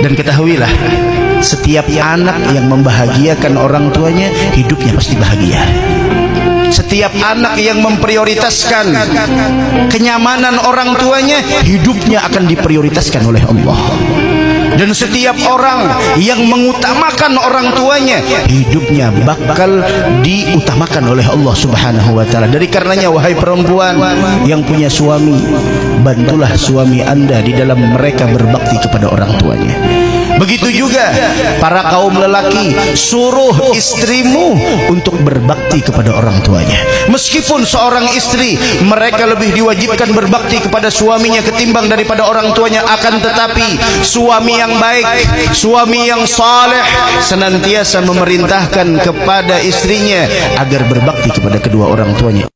Dan ketahuilah, setiap anak yang membahagiakan orang tuanya, hidupnya pasti bahagia. Setiap anak yang memprioritaskan kenyamanan orang tuanya, hidupnya akan diprioritaskan oleh Allah. Dan setiap orang yang mengutamakan orang tuanya, hidupnya bakal diutamakan oleh Allah Subhanahu wa taala. Dari karenanya wahai perempuan yang punya suami, bantulah suami Anda di dalam mereka berbakti kepada orang tuanya. Begitu juga para kaum lelaki suruh istrimu untuk berbakti kepada orang tuanya. Meskipun seorang istri mereka lebih diwajibkan berbakti kepada suaminya ketimbang daripada orang tuanya akan tetapi suami yang baik, suami yang saleh senantiasa memerintahkan kepada istrinya agar berbakti kepada kedua orang tuanya.